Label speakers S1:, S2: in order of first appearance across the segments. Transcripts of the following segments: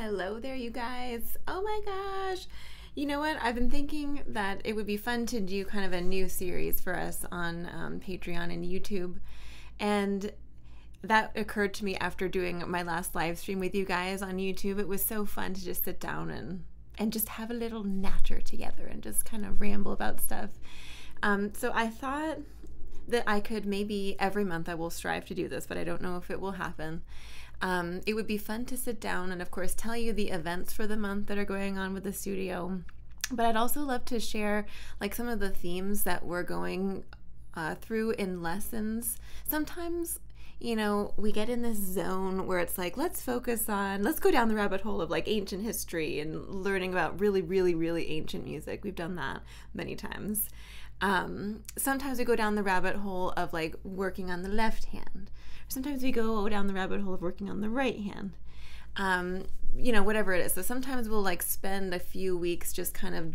S1: Hello there, you guys. Oh my gosh. You know what? I've been thinking that it would be fun to do kind of a new series for us on um, Patreon and YouTube. And that occurred to me after doing my last live stream with you guys on YouTube. It was so fun to just sit down and and just have a little natter together and just kind of ramble about stuff. Um, so I thought that I could maybe every month I will strive to do this, but I don't know if it will happen. Um, it would be fun to sit down and, of course, tell you the events for the month that are going on with the studio. But I'd also love to share like some of the themes that we're going uh, through in lessons. Sometimes you know, we get in this zone where it's like, let's focus on, let's go down the rabbit hole of like ancient history and learning about really, really, really ancient music. We've done that many times. Um, sometimes we go down the rabbit hole of like working on the left hand. Sometimes we go down the rabbit hole of working on the right hand. Um, you know, whatever it is. So sometimes we'll like spend a few weeks just kind of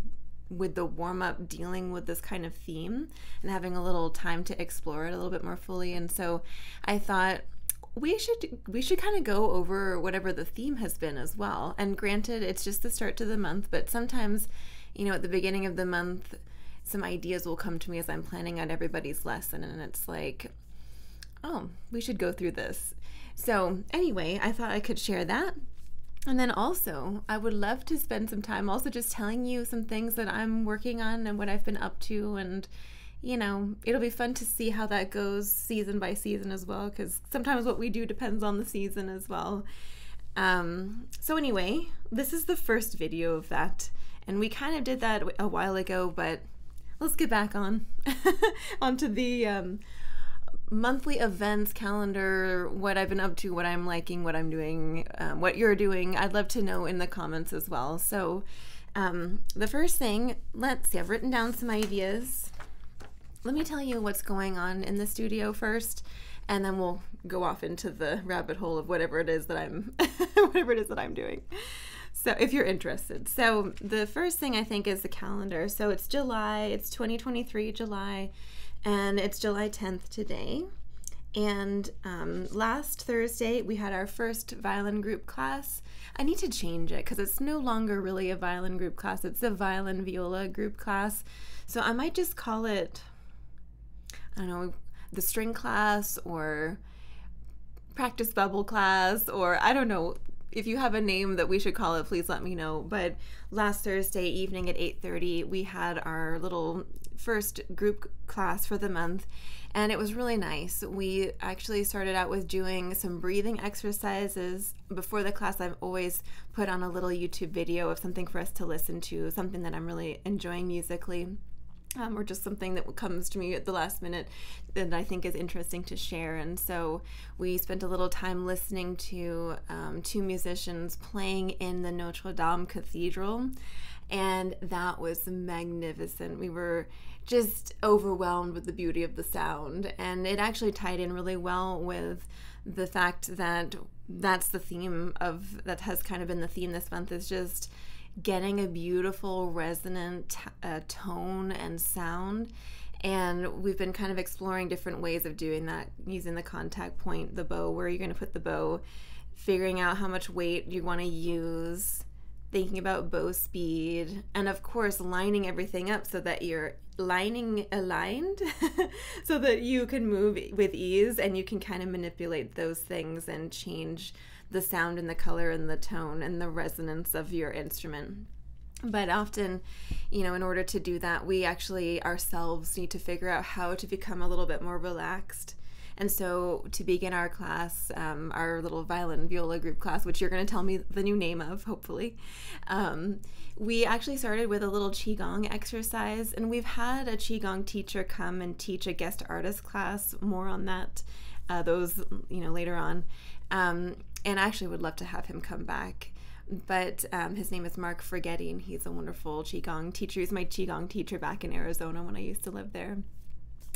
S1: with the warm up dealing with this kind of theme and having a little time to explore it a little bit more fully. And so I thought we should we should kind of go over whatever the theme has been as well. And granted, it's just the start to the month, but sometimes, you know, at the beginning of the month, some ideas will come to me as I'm planning out everybody's lesson, and it's like, oh, we should go through this. So, anyway, I thought I could share that. And then also, I would love to spend some time also just telling you some things that I'm working on and what I've been up to. And, you know, it'll be fun to see how that goes season by season as well, because sometimes what we do depends on the season as well. Um, so, anyway, this is the first video of that. And we kind of did that a while ago, but let's get back on onto the um, monthly events calendar, what I've been up to, what I'm liking, what I'm doing, um, what you're doing. I'd love to know in the comments as well. So, um, the first thing, let's see, I've written down some ideas. Let me tell you what's going on in the studio first, and then we'll go off into the rabbit hole of whatever it is that I'm, whatever it is that I'm doing. So, if you're interested, so the first thing I think is the calendar. So it's July, it's 2023 July and it's July 10th today. And um, last Thursday, we had our first violin group class. I need to change it because it's no longer really a violin group class, it's a violin viola group class. So I might just call it, I don't know, the string class or practice bubble class, or I don't know. If you have a name that we should call it, please let me know. But last Thursday evening at 8:30, we had our little first group class for the month and it was really nice. We actually started out with doing some breathing exercises. Before the class, I've always put on a little YouTube video of something for us to listen to, something that I'm really enjoying musically. Um, or just something that comes to me at the last minute that I think is interesting to share. And so we spent a little time listening to um, two musicians playing in the Notre Dame Cathedral, and that was magnificent. We were just overwhelmed with the beauty of the sound. And it actually tied in really well with the fact that that's the theme of that has kind of been the theme this month is just getting a beautiful resonant uh, tone and sound and we've been kind of exploring different ways of doing that using the contact point the bow where you're going to put the bow figuring out how much weight you want to use thinking about bow speed, and of course, lining everything up so that you're lining aligned so that you can move with ease and you can kind of manipulate those things and change the sound and the color and the tone and the resonance of your instrument. But often, you know, in order to do that, we actually ourselves need to figure out how to become a little bit more relaxed and so, to begin our class, um, our little violin viola group class, which you're going to tell me the new name of, hopefully, um, we actually started with a little Qigong exercise. And we've had a Qigong teacher come and teach a guest artist class. More on that, uh, those, you know, later on. Um, and I actually would love to have him come back but um, his name is Mark Forgetting. he's a wonderful Qigong teacher. He's my Qigong teacher back in Arizona when I used to live there.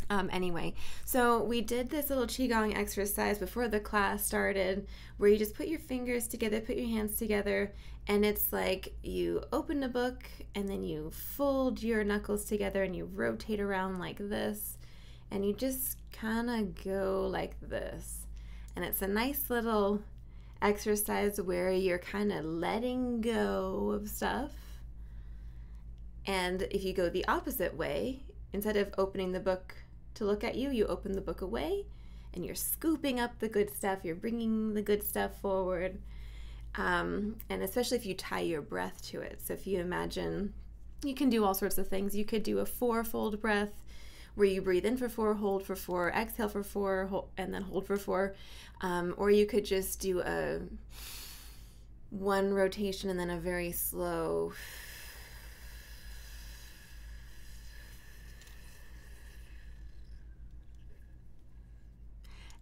S1: Um, anyway, so we did this little Qigong exercise before the class started where you just put your fingers together, put your hands together, and it's like you open a book and then you fold your knuckles together and you rotate around like this, and you just kind of go like this. And it's a nice little exercise where you're kind of letting go of stuff. And if you go the opposite way, instead of opening the book to look at you, you open the book away and you're scooping up the good stuff, you're bringing the good stuff forward. Um, and especially if you tie your breath to it. So if you imagine, you can do all sorts of things. You could do a four-fold breath where you breathe in for four, hold for four, exhale for four, hold, and then hold for four. Um, or you could just do a one rotation and then a very slow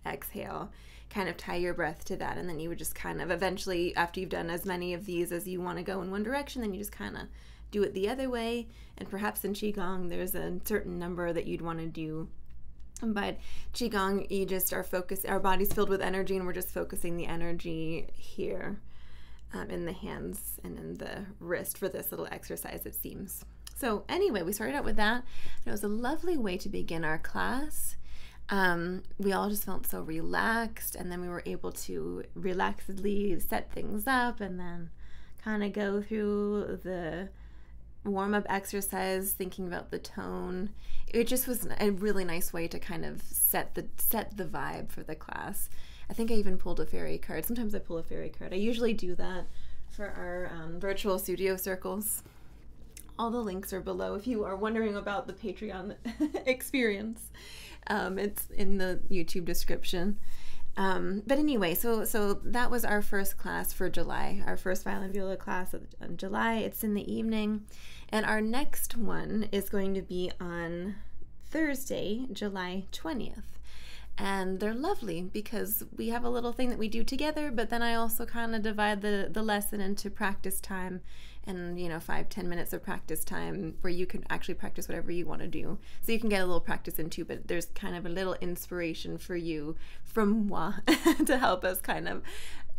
S1: exhale kind of tie your breath to that and then you would just kind of eventually after you've done as many of these as you want to go in one direction then you just kind of do it the other way and perhaps in qigong there's a certain number that you'd want to do. But qigong you just are focused our body's filled with energy and we're just focusing the energy here um, in the hands and in the wrist for this little exercise it seems. So anyway we started out with that. It was a lovely way to begin our class um, we all just felt so relaxed and then we were able to relaxedly set things up and then kind of go through the warm up exercise thinking about the tone. It just was a really nice way to kind of set the set the vibe for the class. I think i even pulled a fairy card. Sometimes i pull a fairy card. I usually do that for our um, virtual studio circles. All the links are below if you are wondering about the patreon experience um, it's in the YouTube description. Um, but anyway, so so that was our first class for July, our first violin viola class of, of July. It's in the evening, and our next one is going to be on Thursday, July twentieth and they're lovely because we have a little thing that we do together but then i also kind of divide the the lesson into practice time and you know five ten minutes of practice time where you can actually practice whatever you want to do. So you can get a little practice into but there's kind of a little inspiration for you from moi to help us kind of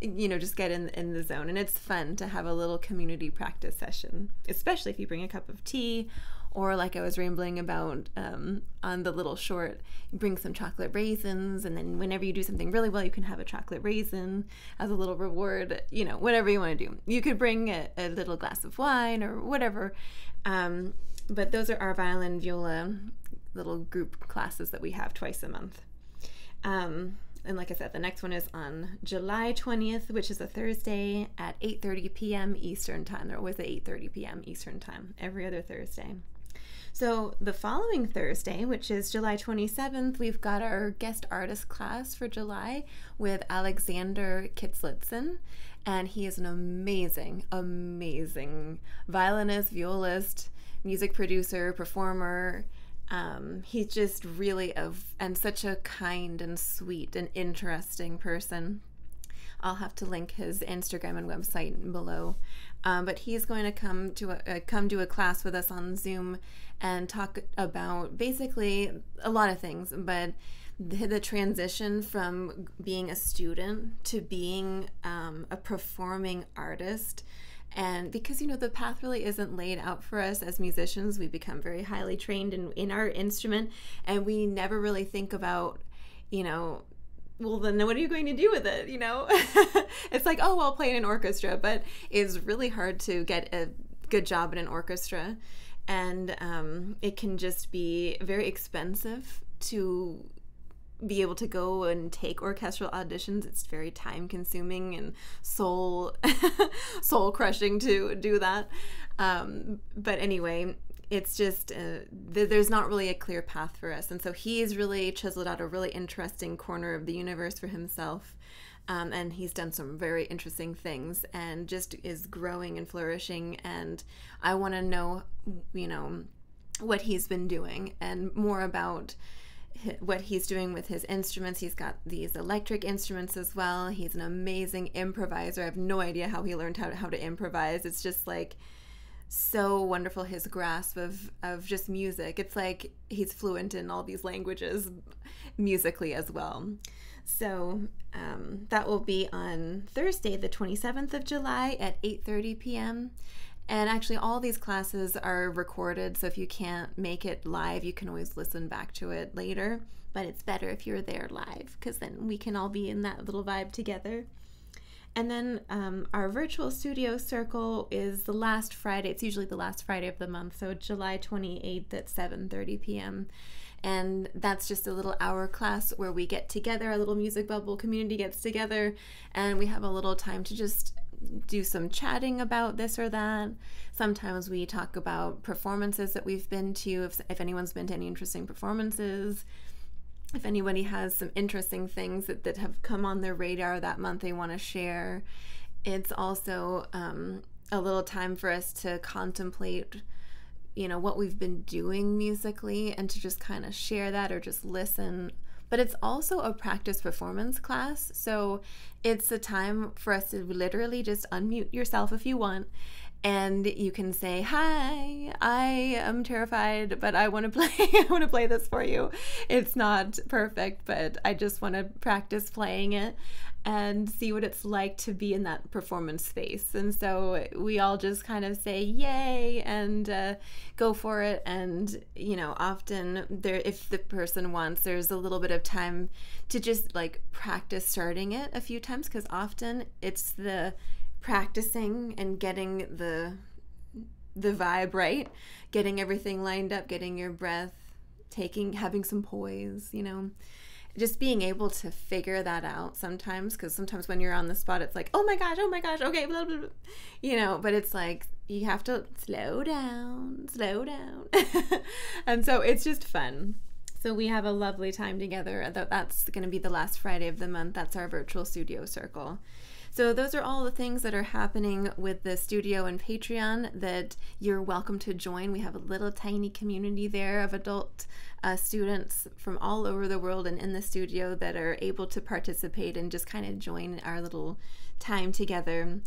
S1: you know just get in in the zone. And it's fun to have a little community practice session especially if you bring a cup of tea or like I was rambling about um, on the little short, bring some chocolate raisins, and then whenever you do something really well, you can have a chocolate raisin as a little reward. You know, whatever you want to do. You could bring a, a little glass of wine or whatever. Um, but those are our violin viola little group classes that we have twice a month. Um, and like I said, the next one is on July 20th, which is a Thursday at 8:30 p.m. Eastern Time. They're always at 8:30 p.m. Eastern Time every other Thursday. So the following Thursday, which is July 27th, we've got our guest artist class for July with Alexander Kislitsyn. And he is an amazing, amazing violinist, violist, music producer, performer. Um, he's just really a, and such a kind and sweet and interesting person. I'll have to link his Instagram and website below. Um, but he's going to come to a, uh, come to a class with us on Zoom and talk about basically a lot of things, but the, the transition from being a student to being um, a performing artist. And because, you know, the path really isn't laid out for us as musicians, we become very highly trained in, in our instrument and we never really think about, you know, well then what are you going to do with it you know? It's like oh well play in an orchestra but it's really hard to get a good job in an orchestra. And um, it can just be very expensive to be able to go and take orchestral auditions. It's very time consuming and soul soul crushing to do that. Um, but anyway it's just uh, th- there's not really a clear path for us and so he's really chiseled out a really interesting corner of the universe for himself um, and he's done some very interesting things and just is growing and flourishing and i want to know you know what he's been doing and more about what he's doing with his instruments. He's got these electric instruments as well. He's an amazing improviser. I have no idea how he learned how to, how to improvise. It's just like so wonderful his grasp of of just music. It's like he's fluent in all these languages musically as well. So um, that will be on Thursday, the 27th of July at 8:30 p.m. And actually, all these classes are recorded, so if you can't make it live, you can always listen back to it later. But it's better if you're there live, because then we can all be in that little vibe together. And then um, our virtual studio circle is the last Friday. It's usually the last Friday of the month, so July 28th at 7:30 p.m. And that's just a little hour class where we get together, our little music bubble community gets together, and we have a little time to just do some chatting about this or that. Sometimes we talk about performances that we've been to, if, if anyone's been to any interesting performances if anybody has some interesting things that, that have come on their radar that month they want to share. It's also um, a little time for us to contemplate, you know, what we've been doing musically and to just kind of share that or just listen. But it's also a practice performance class. So it's a time for us to literally just unmute yourself if you want and you can say hi i am terrified but i want to play i want to play this for you. It's not perfect but i just want to practice playing it and see what it's like to be in that performance space. And so we all just kind of say yay and uh, go for it. And you know often there if the person wants there's a little bit of time to just like practice starting it a few times because often it's the practicing and getting the the vibe right, getting everything lined up, getting your breath, taking having some poise, you know. Just being able to figure that out sometimes because sometimes when you're on the spot it's like, "Oh my gosh, oh my gosh, okay, blah, blah, blah. you know, but it's like you have to slow down, slow down. and so it's just fun. So we have a lovely time together. That's going to be the last Friday of the month. That's our virtual studio circle. So, those are all the things that are happening with the studio and Patreon that you're welcome to join. We have a little tiny community there of adult uh, students from all over the world and in the studio that are able to participate and just kind of join our little time together.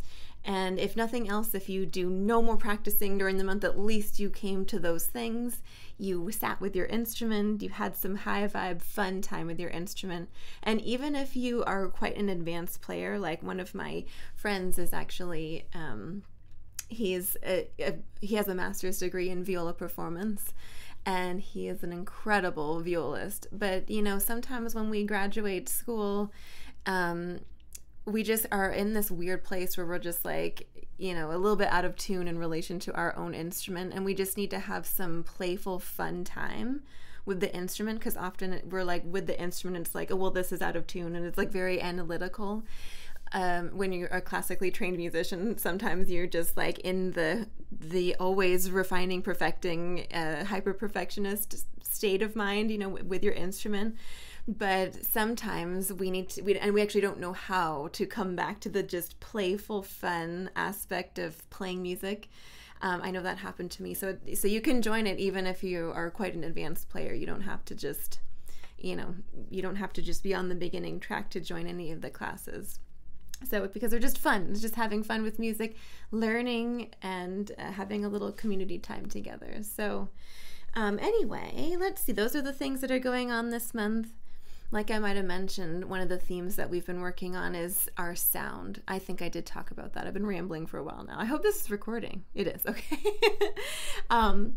S1: And if nothing else, if you do no more practicing during the month, at least you came to those things you sat with your instrument, you had some high vibe, fun time with your instrument. And even if you are quite an advanced player, like one of my friends is actually, um, he's a, a, he has a master's degree in viola performance and he is an incredible violist. But you know, sometimes when we graduate school, um, we just are in this weird place where we're just like, you know, a little bit out of tune in relation to our own instrument. And we just need to have some playful, fun time with the instrument because often we're like, with the instrument, it's like, oh, well, this is out of tune. And it's like very analytical. Um, when you're a classically trained musician, sometimes you're just like in the the always refining, perfecting, uh, hyper perfectionist state of mind, you know, with your instrument but sometimes we need to we, and we actually don't know how to come back to the just playful fun aspect of playing music. Um, i know that happened to me. So so you can join it even if you are quite an advanced player. You don't have to just you know you don't have to just be on the beginning track to join any of the classes. So because they're just fun it's just having fun with music learning and uh, having a little community time together. So um, anyway let's see. Those are the things that are going on this month like I might have mentioned, one of the themes that we've been working on is our sound. I think I did talk about that. I've been rambling for a while now. I hope this is recording. It is, okay. um,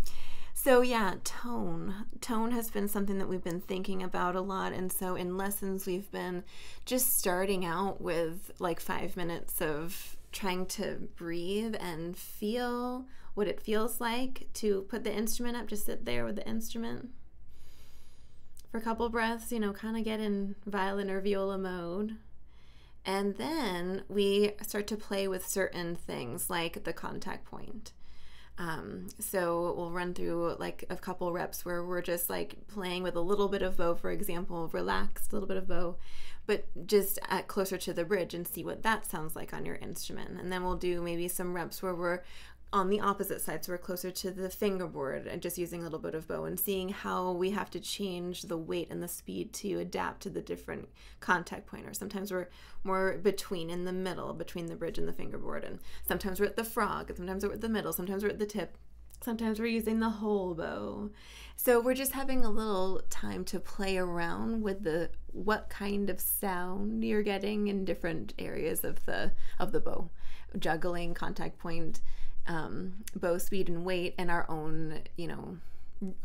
S1: so, yeah, tone. Tone has been something that we've been thinking about a lot. And so, in lessons, we've been just starting out with like five minutes of trying to breathe and feel what it feels like to put the instrument up, just sit there with the instrument for a couple breaths, you know, kind of get in violin or viola mode. And then we start to play with certain things like the contact point. Um, so we'll run through like a couple reps where we're just like playing with a little bit of bow, for example, relaxed, a little bit of bow, but just at closer to the bridge and see what that sounds like on your instrument. And then we'll do maybe some reps where we're on the opposite side, so we're closer to the fingerboard and just using a little bit of bow and seeing how we have to change the weight and the speed to adapt to the different contact pointers. Sometimes we're more between in the middle, between the bridge and the fingerboard, and sometimes we're at the frog, and sometimes we're at the middle, sometimes we're at the tip, sometimes we're using the whole bow. So we're just having a little time to play around with the what kind of sound you're getting in different areas of the of the bow, juggling, contact point um, bow speed and weight and our own, you know,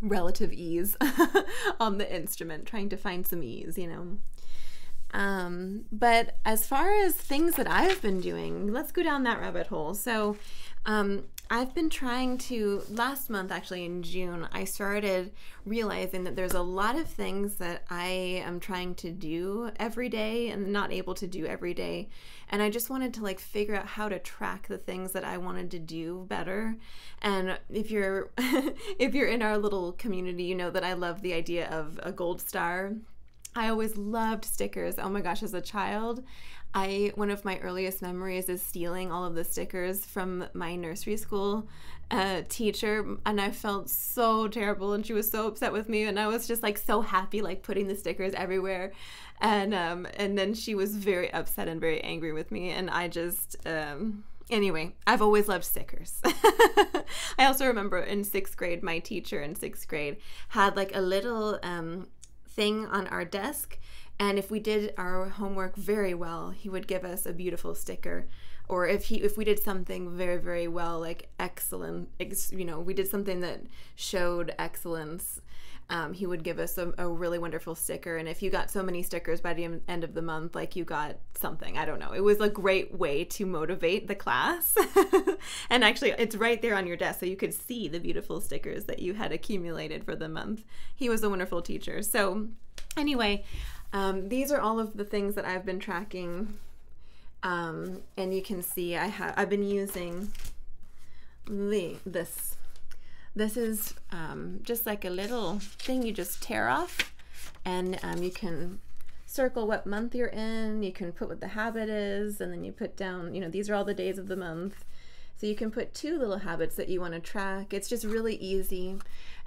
S1: relative ease on the instrument, trying to find some ease, you know. Um, but as far as things that I've been doing, let's go down that rabbit hole. So, um, I've been trying to, last month actually in June, I started realizing that there's a lot of things that I am trying to do every day and not able to do every day. And I just wanted to like figure out how to track the things that I wanted to do better. And if you're if you're in our little community, you know that I love the idea of a gold star I always loved stickers. Oh my gosh, as a child, I one of my earliest memories is stealing all of the stickers from my nursery school uh, teacher, and I felt so terrible, and she was so upset with me, and I was just like so happy, like putting the stickers everywhere, and um, and then she was very upset and very angry with me, and I just um, anyway, I've always loved stickers. I also remember in sixth grade, my teacher in sixth grade had like a little um, thing on our desk. And if we did our homework very well, he would give us a beautiful sticker. Or if he if we did something very very well, like excellent, you know, we did something that showed excellence, um, he would give us a, a, really wonderful sticker. And if you got so many stickers by the end of the month, like you got something, I don't know. It was a great way to motivate the class. and actually, it's right there on your desk, so you could see the beautiful stickers that you had accumulated for the month. He was a wonderful teacher. So, anyway, um, these are all of the things that I've been tracking. Um, and you can see I have I've been using the this this is um, just like a little thing you just tear off and um, you can circle what month you're in. You can put what the habit is and then you put down, you know, these are all the days of the month. So you can put two little habits that you want to track. It's just really easy.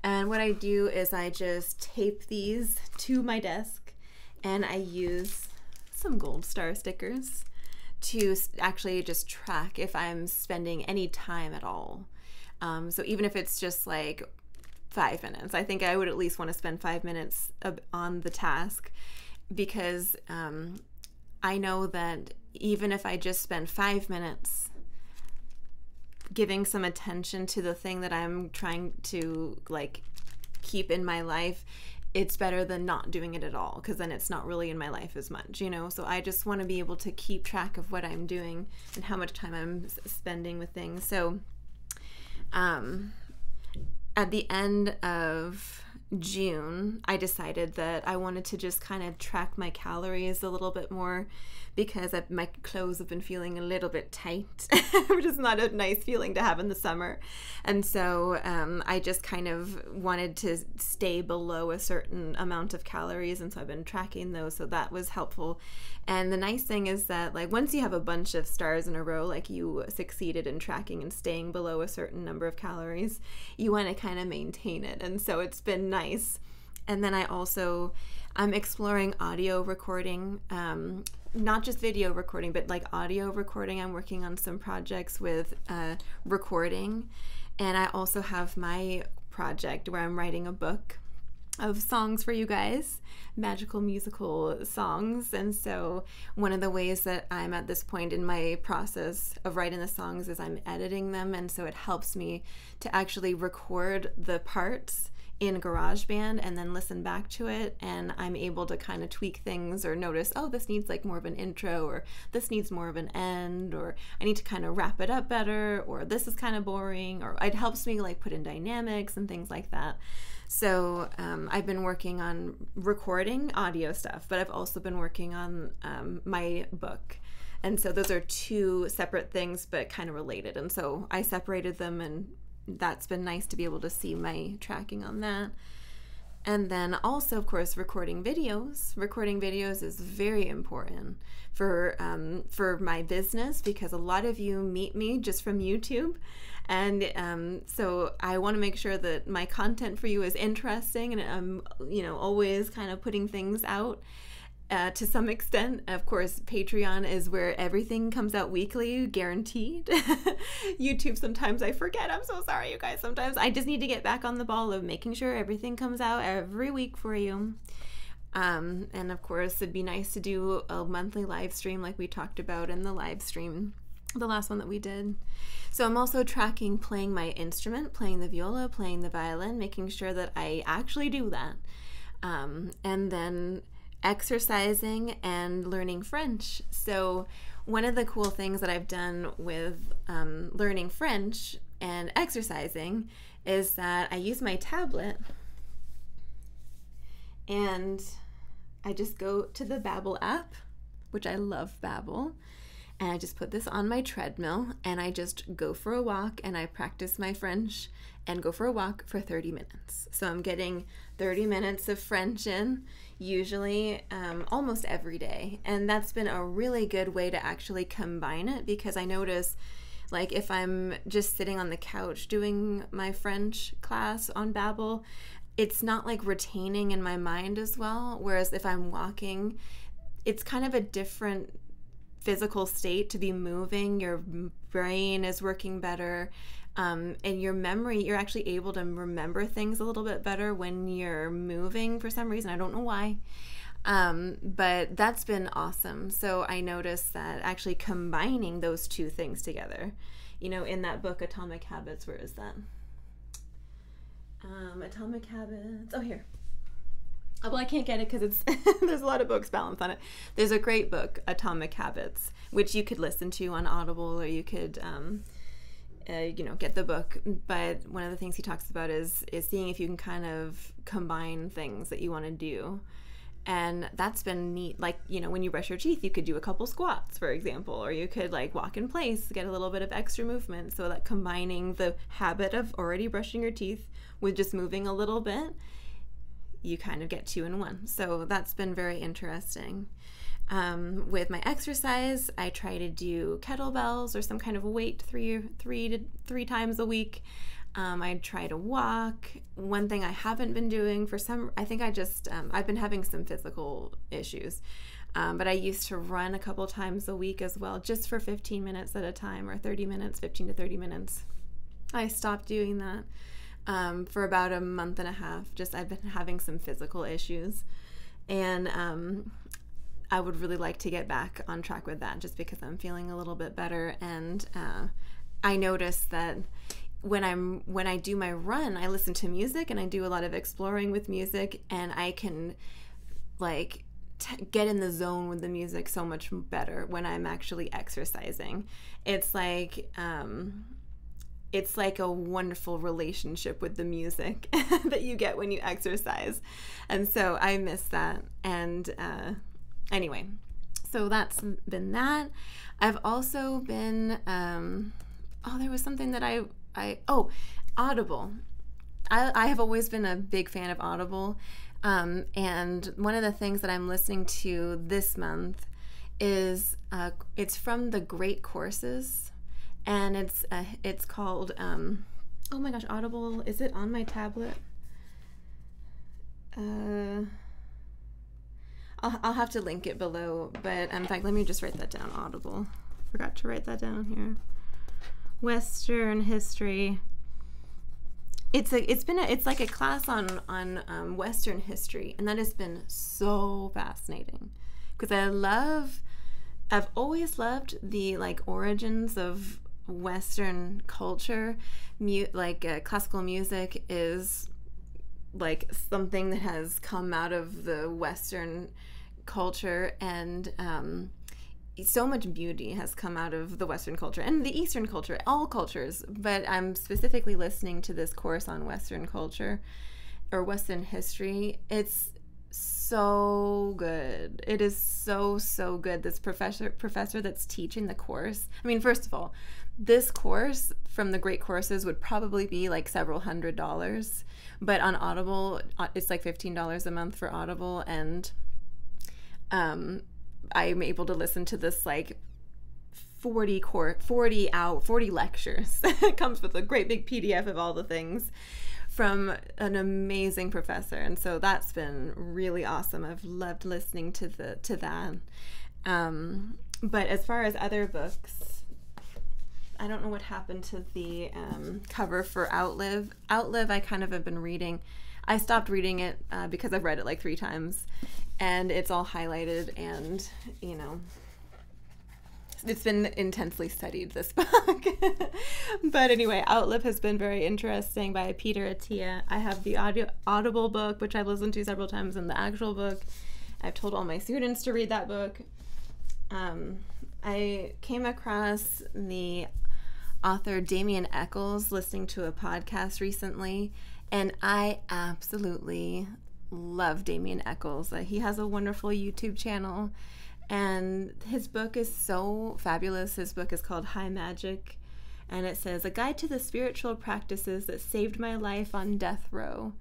S1: And what I do is I just tape these to my desk and I use some gold star stickers to actually just track if I'm spending any time at all um, so even if it's just like five minutes, I think I would at least want to spend five minutes on the task because um, I know that even if I just spend five minutes giving some attention to the thing that I'm trying to like keep in my life, it's better than not doing it at all because then it's not really in my life as much, you know. So I just want to be able to keep track of what I'm doing and how much time I'm spending with things. So um, at the end of June, I decided that I wanted to just kind of track my calories a little bit more because I, my clothes have been feeling a little bit tight, which is not a nice feeling to have in the summer. And so um, I just kind of wanted to stay below a certain amount of calories. And so I've been tracking those. So that was helpful. And the nice thing is that, like, once you have a bunch of stars in a row, like you succeeded in tracking and staying below a certain number of calories, you want to kind of maintain it. And so it's been nice. And then I also I'm exploring audio recording, um, not just video recording, but like audio recording. I'm working on some projects with uh, recording, and I also have my project where I'm writing a book of songs for you guys, magical musical songs. And so, one of the ways that I'm at this point in my process of writing the songs is I'm editing them. And so, it helps me to actually record the parts in GarageBand and then listen back to it and I'm able to kind of tweak things or notice, oh, this needs like more of an intro or this needs more of an end or I need to kind of wrap it up better or this is kind of boring or it helps me like put in dynamics and things like that. So um, I've been working on recording audio stuff, but I've also been working on um, my book. And so those are two separate things, but kind of related. And so I separated them and that's been nice to be able to see my tracking on that. And then also, of course, recording videos. Recording videos is very important for um, for my business because a lot of you meet me just from YouTube, and um, so I want to make sure that my content for you is interesting, and I'm you know always kind of putting things out uh, to some extent. Of course, Patreon is where everything comes out weekly, guaranteed. YouTube, sometimes I forget. I'm so sorry, you guys. Sometimes I just need to get back on the ball of making sure everything comes out every week for you. Um, and of course, it'd be nice to do a monthly live stream like we talked about in the live stream, the last one that we did. So I'm also tracking playing my instrument, playing the viola, playing the violin, making sure that I actually do that. Um, and then exercising and learning French. So, one of the cool things that I've done with um, learning French and exercising is that I use my tablet and I just go to the Babbel app, which I love Babbel, and I just put this on my treadmill and I just go for a walk and I practice my French and go for a walk for 30 minutes. So I'm getting 30 minutes of French in, usually um, almost every day. And that's been a really good way to actually combine it because I notice like if I'm just sitting on the couch doing my French class on Babbel, it's not like retaining in my mind as well. Whereas if I'm walking, it's kind of a different physical state to be moving. Your brain is working better. Um, and your memory, you're actually able to remember things a little bit better when you're moving for some reason. I don't know why. Um, but that's been awesome. So I noticed that actually combining those two things together, you know, in that book, Atomic Habits, where is that? Um, Atomic Habits. Oh, here. Oh, well, I can't get it because it's there's a lot of books balanced on it. There's a great book, Atomic Habits, which you could listen to on Audible or you could, um, uh, you know, get the book. But one of the things he talks about is is seeing if you can kind of combine things that you want to do. And that's been neat like you know when you brush your teeth you could do a couple squats for example or you could like walk in place get a little bit of extra movement. So that combining the habit of already brushing your teeth with just moving a little bit you kind of get two in one. So that's been very interesting um, with my exercise i try to do kettlebells or some kind of weight three three to three times a week um, I try to walk. One thing I haven't been doing for some, I think I just, um, I've been having some physical issues. Um, but I used to run a couple times a week as well, just for 15 minutes at a time or 30 minutes, 15 to 30 minutes. I stopped doing that um, for about a month and a half. Just I've been having some physical issues. And um, I would really like to get back on track with that just because I'm feeling a little bit better. And uh, I notice that when I'm when I do my run, I listen to music and I do a lot of exploring with music and I can like t- get in the zone with the music so much better when I'm actually exercising. It's like um it's like a wonderful relationship with the music that you get when you exercise. And so I miss that. And uh, anyway, so that's been that. I've also been, um, oh, there was something that I I oh, Audible. I, I have always been a big fan of Audible. Um, and one of the things that I'm listening to this month is uh, it's from the Great Courses, and it's uh, it's called um, oh my gosh, Audible. Is it on my tablet? Uh, I'll, I'll have to link it below. But in fact, let me just write that down. Audible. Forgot to write that down here. Western history. It's a it's been a it's like a class on on um, Western history, and that has been so fascinating because I love. I've always loved the like origins of Western culture. Mu- like uh, classical music is like something that has come out of the Western culture, and um, so much beauty has come out of the Western culture and the Eastern culture, all cultures. But I'm specifically listening to this course on Western culture or Western history. It's so good. It is so so good. This professor professor that's teaching the course. I mean, first of all, this course from the great courses would probably be like several hundred dollars, but on Audible, uh, it's like fifteen dollars a month for Audible, and um, I'm able to listen to this like 40 court 40 out 40 lectures. It comes with a great big pdf of all the things from an amazing professor and so that's been really awesome. I've loved listening to the to that. Um, but as far as other books i don't know what happened to the um, cover for outlive. Outlive i kind of have been reading. I stopped reading it uh, because i've read it like three times. And it's all highlighted and you know it's been intensely studied this book. But anyway outlive has been very interesting by peter attia. I have the audio audible book which i've listened to several times and the actual book. I've told all my students to read that book. Um, I came across the author Damien Echols listening to a podcast recently, and I absolutely love Damien Echols. Uh, he has a wonderful YouTube channel, and his book is so fabulous. His book is called High Magic, and it says A Guide to the Spiritual Practices That Saved My Life on Death Row.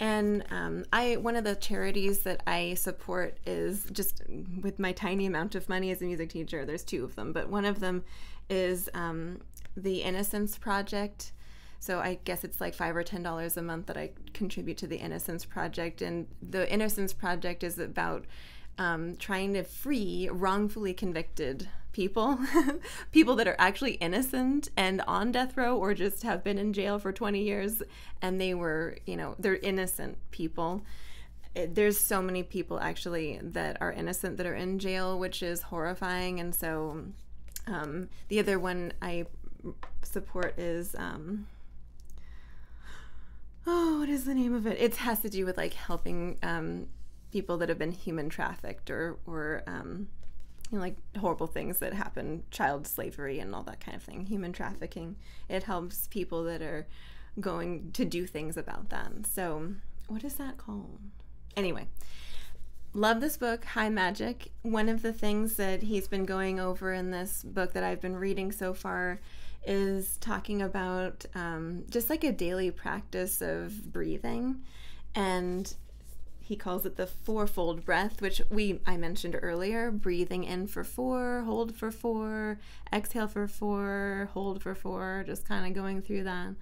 S1: And um, I, one of the charities that I support is just with my tiny amount of money as a music teacher. There's two of them, but one of them is um, the Innocence Project. So I guess it's like five or ten dollars a month that I contribute to the Innocence Project, and the Innocence Project is about um, trying to free wrongfully convicted people, people that are actually innocent and on death row or just have been in jail for 20 years and they were, you know, they're innocent people. It, there's so many people actually that are innocent that are in jail, which is horrifying. And so um, the other one I support is. Um, oh, what is the name of it? It has to do with like helping um, people that have been human trafficked or or um, you know, like horrible things that happen, child slavery and all that kind of thing, human trafficking. It helps people that are going to do things about that. So, what is that called? Anyway, love this book, High Magic. One of the things that he's been going over in this book that I've been reading so far is talking about um, just like a daily practice of breathing. And he calls it the fourfold breath, which we I mentioned earlier. Breathing in for four, hold for four, exhale for four, hold for four. Just kind of going through that,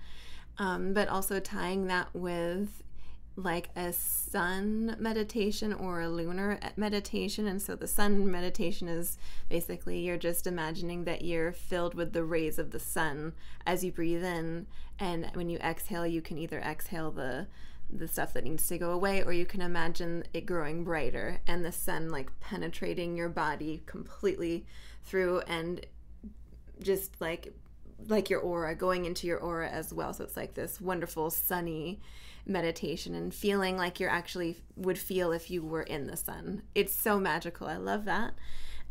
S1: um, but also tying that with like a sun meditation or a lunar meditation. And so the sun meditation is basically you're just imagining that you're filled with the rays of the sun as you breathe in, and when you exhale, you can either exhale the the stuff that needs to go away or you can imagine it growing brighter and the sun like penetrating your body completely through and just like like your aura going into your aura as well so it's like this wonderful sunny meditation and feeling like you're actually would feel if you were in the sun it's so magical i love that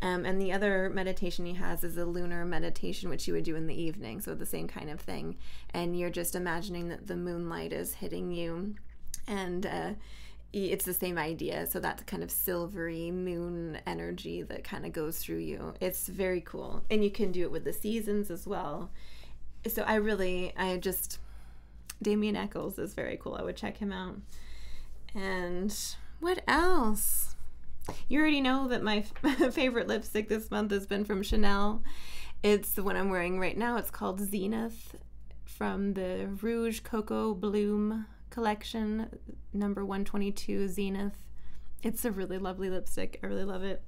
S1: um, and the other meditation he has is a lunar meditation, which you would do in the evening. So the same kind of thing. And you're just imagining that the moonlight is hitting you and uh, it's the same idea. So that's kind of silvery moon energy that kind of goes through you. It's very cool, and you can do it with the seasons as well. So I really, I just Damien Echols is very cool. I would check him out. And what else? You already know that my favorite lipstick this month has been from Chanel. It's the one I'm wearing right now. It's called Zenith from the Rouge Coco Bloom collection, number 122 Zenith. It's a really lovely lipstick. I really love it.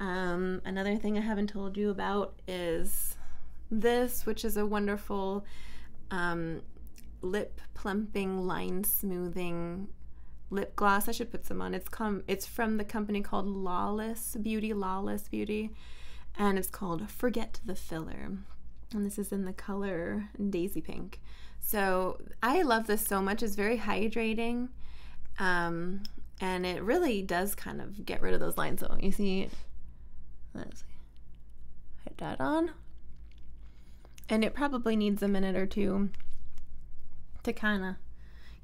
S1: Um, another thing I haven't told you about is this, which is a wonderful um, lip plumping, line smoothing lip gloss. I should put some on. It's com- it's from the company called Lawless Beauty, Lawless Beauty, and it's called Forget the Filler. And this is in the color Daisy Pink. So I love this so much. It's very hydrating. Um, and it really does kind of get rid of those lines. So you see, let's see, hit that on. And it probably needs a minute or two to kind of,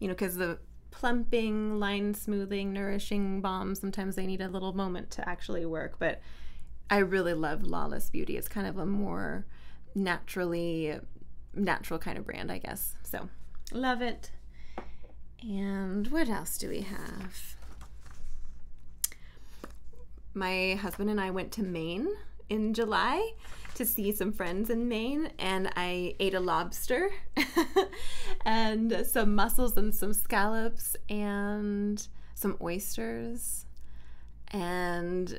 S1: you know, because the plumping, line smoothing, nourishing balm, sometimes they need a little moment to actually work. But I really love Lawless Beauty. It's kind of a more naturally natural kind of brand, I guess. So, love it. And what else do we have? My husband and I went to Maine in July to see some friends in Maine, and I ate a lobster and some mussels and some scallops and some oysters. And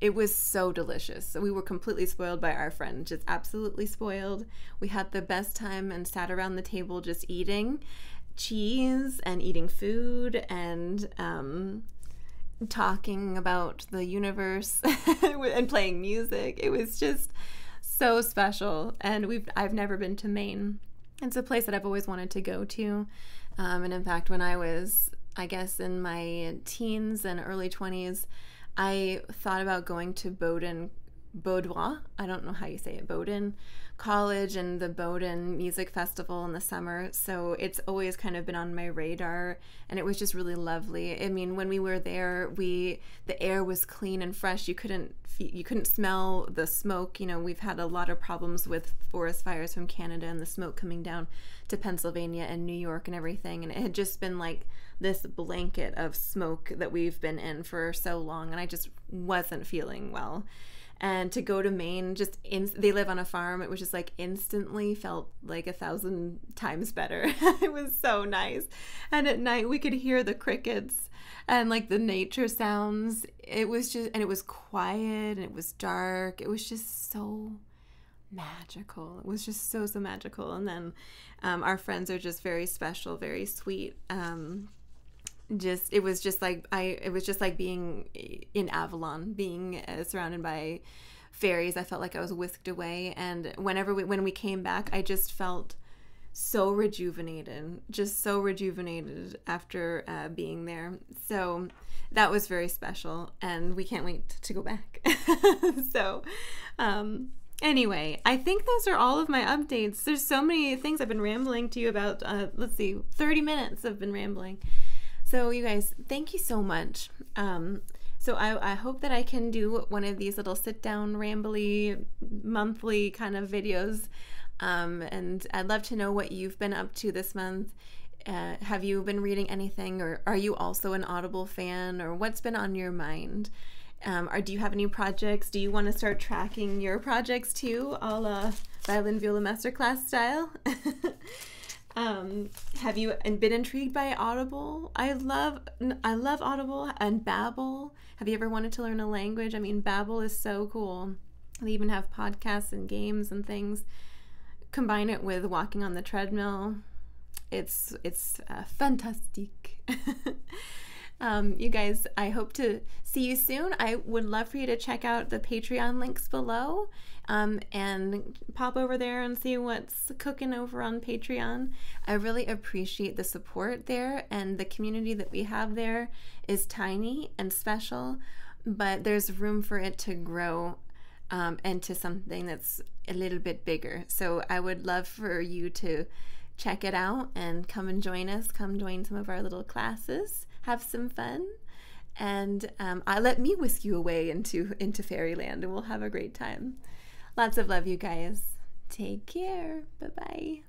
S1: it was so delicious. We were completely spoiled by our friend, just absolutely spoiled. We had the best time and sat around the table just eating cheese and eating food and um, talking about the universe and playing music. It was just so special. And we've I've never been to Maine. It's a place that I've always wanted to go to. Um, and in fact, when I was I guess in my teens and early 20s, I thought about going to Bowdoin, Bowdoin, I don't know how you say it, Bowdoin College and the Bowdoin Music Festival in the summer. So it's always kind of been on my radar and it was just really lovely. I mean, when we were there, we the air was clean and fresh. You couldn't you couldn't smell the smoke. You know, we've had a lot of problems with forest fires from Canada and the smoke coming down to Pennsylvania and New York and everything. And it had just been like this blanket of smoke that we've been in for so long. And I just wasn't feeling well. And to go to Maine, just in, they live on a farm. It was just like instantly felt like a thousand times better. it was so nice. And at night, we could hear the crickets and like the nature sounds. It was just, and it was quiet and it was dark. It was just so magical. It was just so, so magical. And then um, our friends are just very special, very sweet. Um, just it was just like I it was just like being in Avalon, being uh, surrounded by fairies. I felt like I was whisked away, and whenever we when we came back, I just felt so rejuvenated, just so rejuvenated after uh, being there. So that was very special, and we can't wait to go back. so, um, anyway, I think those are all of my updates. There's so many things I've been rambling to you about. Uh, let's see, 30 minutes I've been rambling. So, you guys, thank you so much. Um, so, I, I hope that I can do one of these little sit down, rambly, monthly kind of videos. Um, and I'd love to know what you've been up to this month. Uh, have you been reading anything, or are you also an Audible fan, or what's been on your mind? Um, or do you have any projects? Do you want to start tracking your projects too, a la violin viola masterclass style? Um, have you been intrigued by Audible? I love I love Audible and Babbel. Have you ever wanted to learn a language? I mean, Babbel is so cool. They even have podcasts and games and things. Combine it with walking on the treadmill. It's it's uh, fantastic. Um, you guys, I hope to see you soon. I would love for you to check out the Patreon links below um, and pop over there and see what's cooking over on Patreon. I really appreciate the support there, and the community that we have there is tiny and special, but there's room for it to grow um, into something that's a little bit bigger. So I would love for you to check it out and come and join us. Come join some of our little classes have some fun, and um, I let me whisk you away into into fairyland, and we'll have a great time. Lots of love, you guys. Take care. Bye bye.